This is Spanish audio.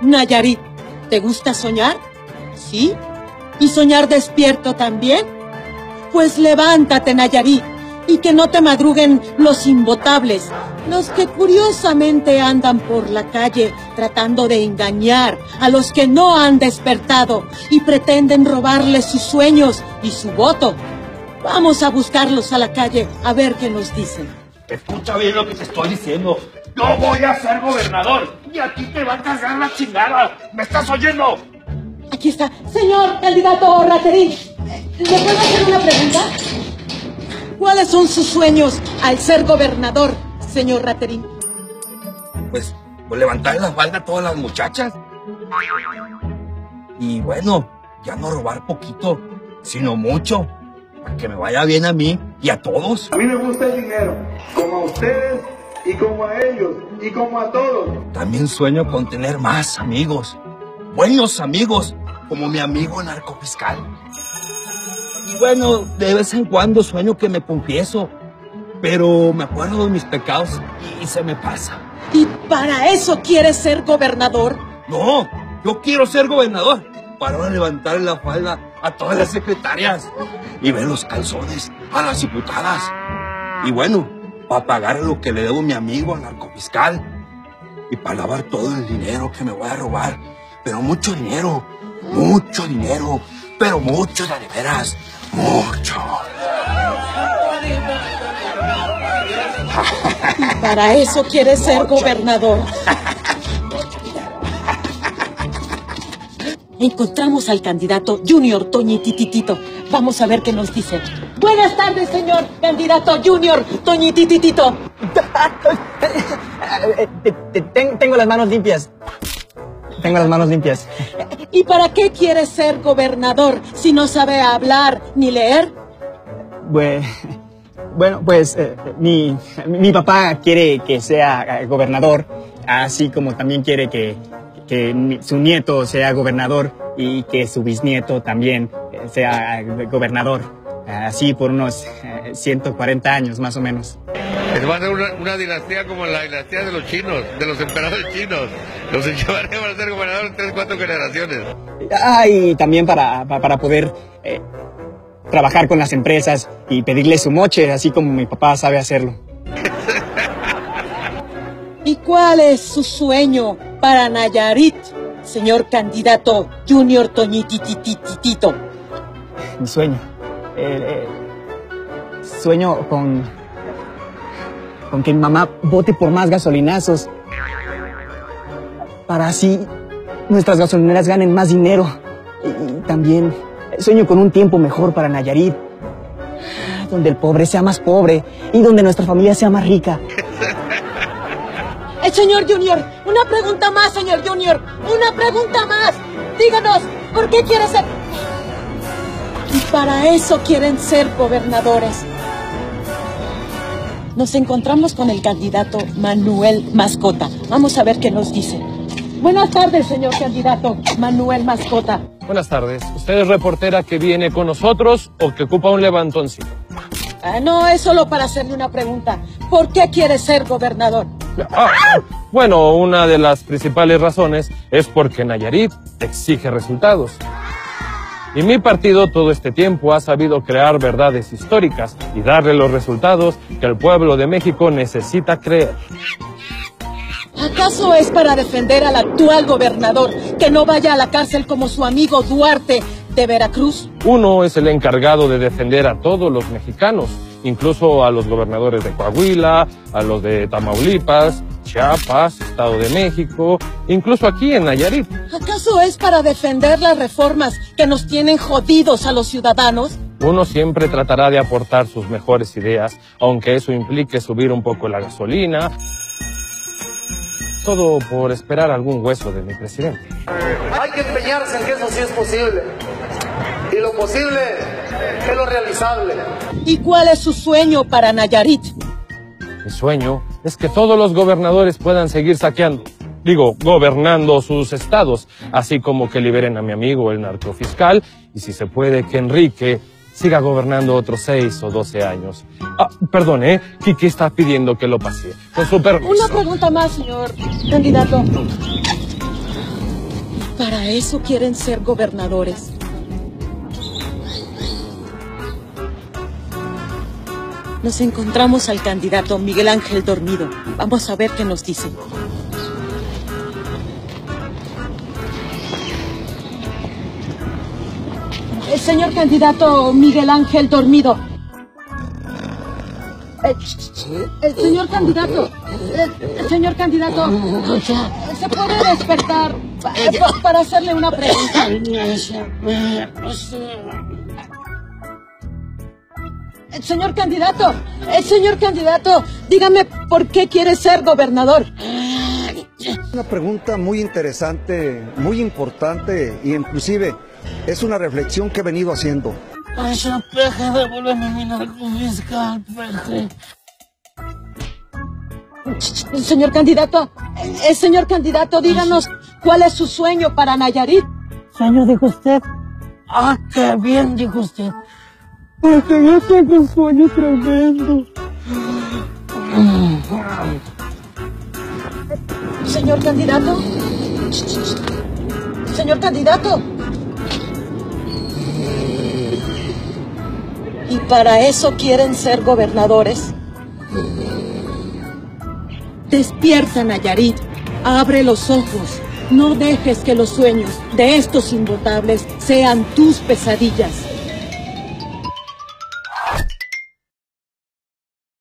Nayarit, ¿te gusta soñar? ¿Sí? ¿Y soñar despierto también? Pues levántate, Nayarit, y que no te madruguen los imbotables, los que curiosamente andan por la calle tratando de engañar a los que no han despertado y pretenden robarles sus sueños y su voto. Vamos a buscarlos a la calle a ver qué nos dicen. Escucha bien lo que te estoy diciendo. Yo voy a ser gobernador y a ti te va a cargar la chingada. ¿Me estás oyendo? Aquí está. Señor candidato Raterín, ¿le puedo hacer una pregunta? ¿Cuáles son sus sueños al ser gobernador, señor Raterín? Pues, pues levantar la falda a todas las muchachas. Y bueno, ya no robar poquito, sino mucho. Para que me vaya bien a mí y a todos. A mí me gusta el dinero, como a ustedes y como a ellos y como a todos. También sueño con tener más amigos. Buenos amigos, como mi amigo narcofiscal. Y bueno, de vez en cuando sueño que me confieso, pero me acuerdo de mis pecados y se me pasa. ¿Y para eso quieres ser gobernador? No, yo quiero ser gobernador para levantar la falda a todas las secretarias y ver los calzones a las diputadas. Y bueno, para pagar lo que le debo a mi amigo al narcofiscal y para lavar todo el dinero que me voy a robar. Pero mucho dinero, mucho dinero, pero mucho de veras, mucho. ¿Y para eso quieres ser gobernador? Encontramos al candidato Junior Toñitititito. Vamos a ver qué nos dice. Buenas tardes, señor candidato Junior Toñitititito. Tengo las manos limpias. Tengo las manos limpias. ¿Y para qué quiere ser gobernador si no sabe hablar ni leer? Bueno, pues eh, mi, mi papá quiere que sea eh, gobernador, así como también quiere que, que su nieto sea gobernador y que su bisnieto también eh, sea gobernador, así por unos eh, 140 años más o menos. Es- Va a ser una, una dinastía como la dinastía de los chinos, de los emperadores chinos. Los llevaremos a ser gobernadores tres, cuatro generaciones. Ah, y también para, pa- para poder eh, trabajar con las empresas y pedirles su moche, así como mi papá sabe hacerlo. ¿Y cuál es su sueño para Nayarit, señor candidato Junior Toñititititito? Mi sueño. Eh, eh, sueño con. con que mamá vote por más gasolinazos. Para así nuestras gasolineras ganen más dinero. Y, y también sueño con un tiempo mejor para Nayarit. Donde el pobre sea más pobre y donde nuestra familia sea más rica. El señor Junior, una pregunta más, señor Junior, una pregunta más. Díganos, ¿por qué quiere ser? Y para eso quieren ser gobernadores. Nos encontramos con el candidato Manuel Mascota. Vamos a ver qué nos dice. Buenas tardes, señor candidato Manuel Mascota. Buenas tardes. ¿Usted es reportera que viene con nosotros o que ocupa un levantoncito? Ah, no, es solo para hacerle una pregunta. ¿Por qué quiere ser gobernador? Ah, bueno, una de las principales razones es porque Nayarit exige resultados. Y mi partido todo este tiempo ha sabido crear verdades históricas y darle los resultados que el pueblo de México necesita creer. ¿Acaso es para defender al actual gobernador que no vaya a la cárcel como su amigo Duarte de Veracruz? Uno es el encargado de defender a todos los mexicanos, incluso a los gobernadores de Coahuila, a los de Tamaulipas, Chiapas, Estado de México, incluso aquí en Nayarit. ¿Acaso es para defender las reformas que nos tienen jodidos a los ciudadanos? Uno siempre tratará de aportar sus mejores ideas, aunque eso implique subir un poco la gasolina. Todo por esperar algún hueso de mi presidente. Hay que empeñarse en que eso sí es posible. Y lo posible es lo realizable. ¿Y cuál es su sueño para Nayarit? Mi sueño es que todos los gobernadores puedan seguir saqueando, digo, gobernando sus estados, así como que liberen a mi amigo el narcofiscal y si se puede que Enrique siga gobernando otros 6 o 12 años. Ah, perdón, ¿eh? Kiki está pidiendo que lo pase. Con su permiso. Una pregunta más, señor candidato. ¿Para eso quieren ser gobernadores? Nos encontramos al candidato Miguel Ángel dormido. Vamos a ver qué nos dice. Señor candidato Miguel Ángel dormido. Eh, El, señor candidato. El, señor candidato. ¿Se puede despertar pa- para hacerle una pregunta? El señor candidato, el señor candidato, dígame por qué quiere ser gobernador. Una pregunta muy interesante, muy importante e inclusive es una reflexión que he venido haciendo. Señor candidato, el señor candidato, díganos cuál es su sueño para Nayarit. Sueño, dijo usted. Ah, qué bien, dijo usted. Porque yo tengo un sueño tremendo. Señor candidato. Señor candidato. ¿Y para eso quieren ser gobernadores? Despierta, Nayarit. Abre los ojos. No dejes que los sueños de estos invotables sean tus pesadillas.